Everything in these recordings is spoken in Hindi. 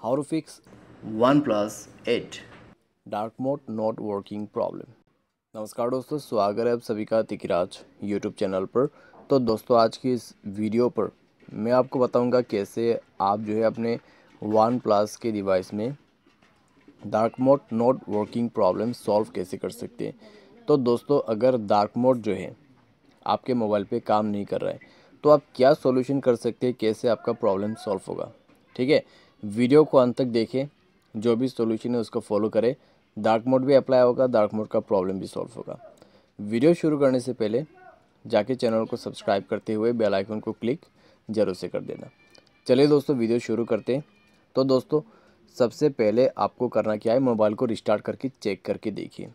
how to fix OnePlus 8 dark mode not working problem नमस्कार दोस्तों स्वागत है आप सभी का तिकराज यूट्यूब चैनल पर। तो दोस्तों आज की इस वीडियो पर मैं आपको बताऊँगा कैसे आप जो है अपने वन प्लस के डिवाइस में dark mode not working problem solve कैसे कर सकते हैं। तो दोस्तों अगर डार्क मोड जो है आपके मोबाइल पे काम नहीं कर रहा है तो आप क्या सॉल्यूशन कर सकते हैं कैसे आपका प्रॉब्लम सॉल्व होगा? ठीक है? वीडियो को अंत तक देखें, जो भी सॉल्यूशन है उसको फॉलो करें। डार्क मोड भी अप्लाई होगा डार्क मोड का प्रॉब्लम भी सॉल्व होगा। वीडियो शुरू करने से पहले जाके चैनल को सब्सक्राइब करते हुए बेल आइकन को क्लिक ज़रूर से कर देना। चलिए दोस्तों वीडियो शुरू करते हैं। तो दोस्तों, सबसे पहले आपको करना क्या है मोबाइल को रिस्टार्ट करके चेक करके देखिए।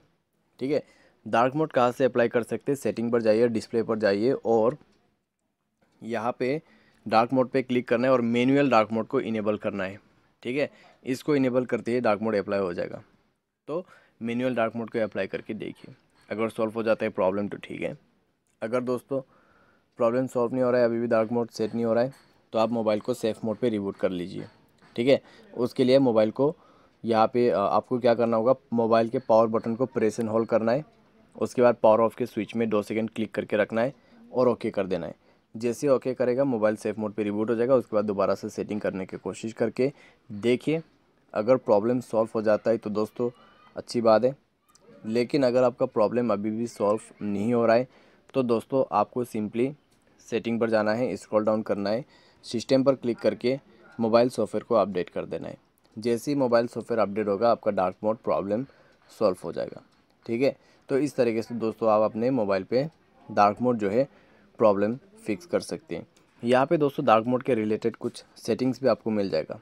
ठीक है? डार्क मोड कहाँ से अप्लाई कर सकते हैं? सेटिंग पर जाइए डिस्प्ले पर जाइए और यहाँ पे डार्क मोड पे क्लिक करना है और मैनुअल डार्क मोड को इनेबल करना है, ठीक है? इसको इनेबल करते ही डार्क मोड अप्लाई हो जाएगा। तो मैनुअल डार्क मोड को अप्लाई करके देखिए। अगर सॉल्व हो जाता है प्रॉब्लम तो ठीक है। अगर दोस्तों प्रॉब्लम सॉल्व नहीं हो रहा है, अभी भी डार्क मोड सेट नहीं हो रहा है तो आप मोबाइल को सेफ़ मोड पे रिबूट कर लीजिए, ठीक है? उसके लिए मोबाइल को यहाँ पे आपको क्या करना होगा, मोबाइल के पावर बटन को प्रेस एंड होल्ड करना है। उसके बाद पावर ऑफ़ के स्विच में दो सेकंड क्लिक करके रखना है और ओके कर देना है। जैसे ओके करेगा, मोबाइल सेफ़ मोड पे रिबूट हो जाएगा, उसके बाद दोबारा से सेटिंग करने की कोशिश करके देखिए, अगर प्रॉब्लम सॉल्व हो जाता है तो दोस्तों, अच्छी बात है। लेकिन अगर आपका प्रॉब्लम अभी भी सॉल्व नहीं हो रहा है तो दोस्तों, आपको सिंपली सेटिंग पर जाना है स्क्रॉल डाउन करना है सिस्टम पर क्लिक करके मोबाइल सॉफ्टवेयर को अपडेट कर देना है। जैसे ही मोबाइल सॉफ्टवेयर अपडेट होगा, आपका डार्क मोड प्रॉब्लम सॉल्व हो जाएगा। ठीक है? तो इस तरीके से दोस्तों, आप अपने मोबाइल पे डार्क मोड जो है प्रॉब्लम फिक्स कर सकते हैं। यहाँ पे दोस्तों डार्क मोड के रिलेटेड कुछ सेटिंग्स भी आपको मिल जाएगा।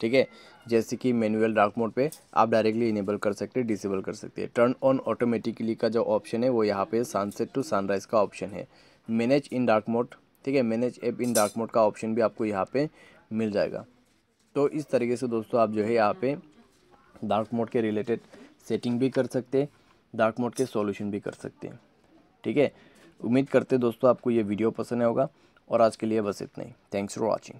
ठीक है? जैसे कि मैनुअल डार्क मोड पे आप डायरेक्टली इनेबल कर सकते हैं डिसेबल कर सकते हैं। टर्न ऑन ऑटोमेटिकली का जो ऑप्शन है, वो यहाँ पे सनसेट टू सनराइज का ऑप्शन है। मैनेज इन डार्क मोड ठीक है? Manage app in dark mode का ऑप्शन भी आपको यहाँ पे मिल जाएगा। तो इस तरीके से दोस्तों आप जो है यहाँ पे डार्क मोड के रिलेटेड सेटिंग भी कर सकते हैं डार्क मोड के सॉल्यूशन भी कर सकते हैं। ठीक है? उम्मीद करते दोस्तों आपको ये वीडियो पसंद होगा। और आज के लिए बस इतना ही। Thanks for watching